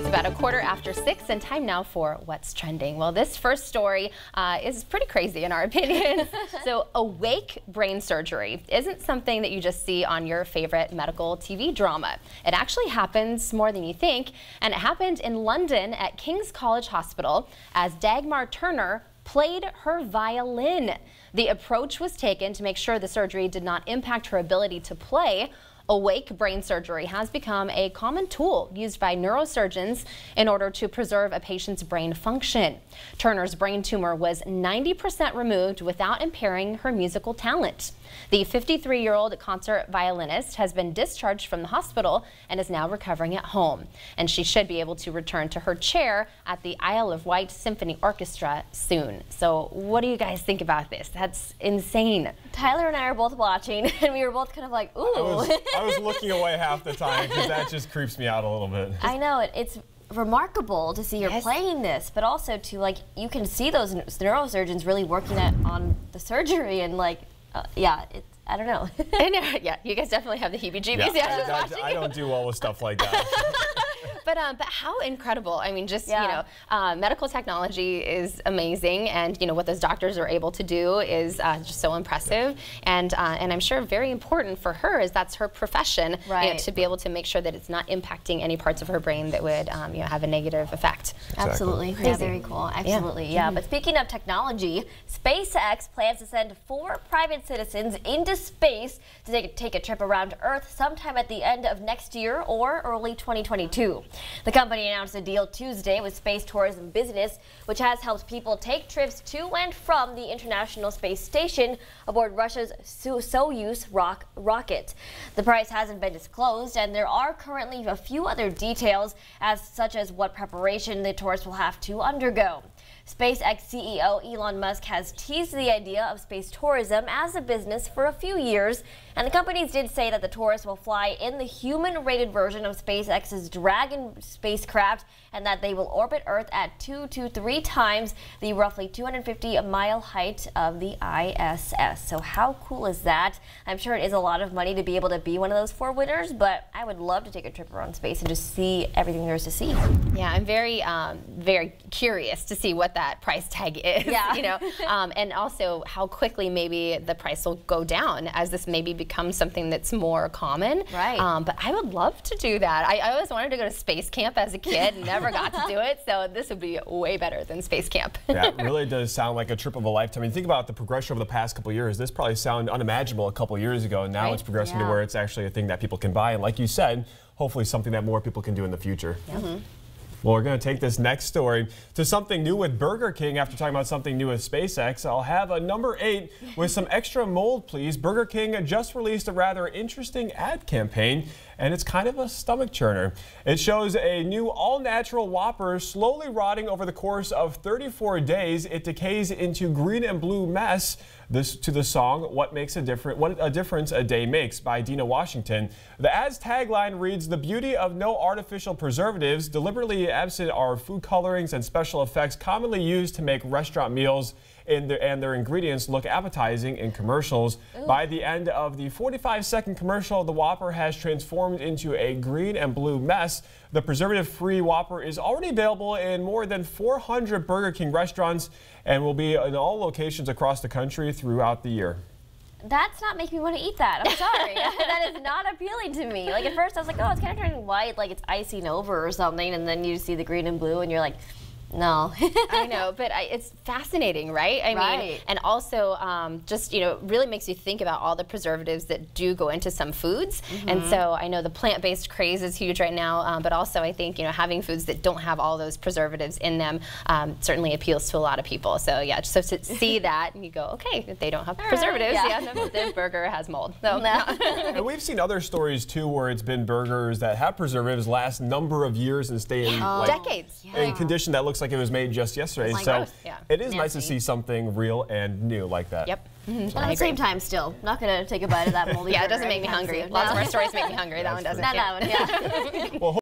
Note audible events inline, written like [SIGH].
It's about a quarter after six and time now for What's Trending. Well, this first story uh, is pretty crazy in our [LAUGHS] opinion. [LAUGHS] so awake brain surgery isn't something that you just see on your favorite medical TV drama. It actually happens more than you think, and it happened in London at King's College Hospital as Dagmar Turner played her violin. The approach was taken to make sure the surgery did not impact her ability to play. Awake brain surgery has become a common tool used by neurosurgeons in order to preserve a patient's brain function. Turner's brain tumor was 90% removed without impairing her musical talent. The 53-year-old concert violinist has been discharged from the hospital and is now recovering at home. And she should be able to return to her chair at the Isle of Wight Symphony Orchestra soon. So what do you guys think about this? That's insane. Tyler and I are both watching, [LAUGHS] and we were both kind of like, ooh. I was, [LAUGHS] I was looking away half the time because that just creeps me out a little bit. I know, it, it's remarkable to see her yes. playing this, but also to like, you can see those neurosurgeons really working at, on the surgery and like, uh, yeah, it's, I don't know. [LAUGHS] I know. Yeah, you guys definitely have the heebie-jeebies. Yeah, yeah I, I, don't do well with stuff like that. [LAUGHS] But um, but how incredible! I mean, just yeah. you know, uh, medical technology is amazing, and you know what those doctors are able to do is uh, just so impressive, and uh, and I'm sure very important for her is that's her profession, right. you know, to be able to make sure that it's not impacting any parts of her brain that would um, you know have a negative effect. Exactly. Absolutely, Crazy. yeah, very cool. Absolutely, yeah. yeah. Mm -hmm. But speaking of technology, SpaceX plans to send four private citizens into space to take, take a trip around Earth sometime at the end of next year or early 2022. The company announced a deal Tuesday with Space Tourism Business, which has helped people take trips to and from the International Space Station aboard Russia's Soyuz rock rocket. The price hasn't been disclosed, and there are currently a few other details, as such as what preparation the tourists will have to undergo. SpaceX CEO Elon Musk has teased the idea of space tourism as a business for a few years, and the companies did say that the tourists will fly in the human-rated version of SpaceX's Dragon spacecraft and that they will orbit Earth at two to three times the roughly 250-mile height of the ISS. So how cool is that? I'm sure it is a lot of money to be able to be one of those four winners, but I would love to take a trip around space and just see everything there is to see. Yeah, I'm very, um, very curious to see what that price tag [LAUGHS] is. Yeah. you know, um, and also how quickly maybe the price will go down as this maybe becomes something that's more common. Right. Um, but I would love to do that. I, I, always wanted to go to space camp as a kid [LAUGHS] never got to do it. So this would be way better than space camp. yeah, it [LAUGHS] really does sound like a trip of a lifetime. I mean, think about the progression over the past couple years. This probably sounded unimaginable a couple years ago. And now right? it's progressing yeah. to where it's actually a thing that people can buy. And like you said, hopefully something that more people can do in the future. Mm -hmm. Well, we're going to take this next story to something new with Burger King. After talking about something new with SpaceX, I'll have a number eight with some extra mold, please. Burger King just released a rather interesting ad campaign, and it's kind of a stomach churner. It shows a new all-natural Whopper slowly rotting over the course of 34 days. It decays into green and blue mess. This to the song "What Makes a Difference." What a difference a day makes by Dinah Washington. The ad's tagline reads, "The beauty of no artificial preservatives, deliberately absent are food colorings and special effects commonly used to make restaurant meals the, and their ingredients look appetizing in commercials. Ooh. By the end of the 45-second commercial, the Whopper has transformed into a green and blue mess. The preservative-free Whopper is already available in more than 400 Burger King restaurants and will be in all locations across the country throughout the year that's not making me want to eat that. I'm sorry. [LAUGHS] that is not appealing to me. Like at first I was like, oh, it's kind of turning white, like it's icing over or something, and then you see the green and blue, and you're like, no. [LAUGHS] I know, but I, it's fascinating, right? I right. mean, and also um, just, you know, really makes you think about all the preservatives that do go into some foods. Mm -hmm. And so I know the plant-based craze is huge right now, um, but also I think, you know, having foods that don't have all those preservatives in them um, certainly appeals to a lot of people. So yeah, so to see [LAUGHS] that and you go, okay, if they don't have preservatives, right, yeah, yeah no, the burger has mold. [LAUGHS] So, no. and we've seen other stories too where it's been burgers that have preservatives last number of years and stay in oh. like, decades. Yeah. in condition that looks looks like it was made just yesterday. so yeah. it is Nasty. nice to see something real and new like that. Yep. Mm -hmm. But at the same time, still not gonna take a bite of that [LAUGHS] moldy. yeah, it doesn't make me hungry. Lots of our stories make me hungry. that one doesn't. Not that one. Yeah. [LAUGHS] well,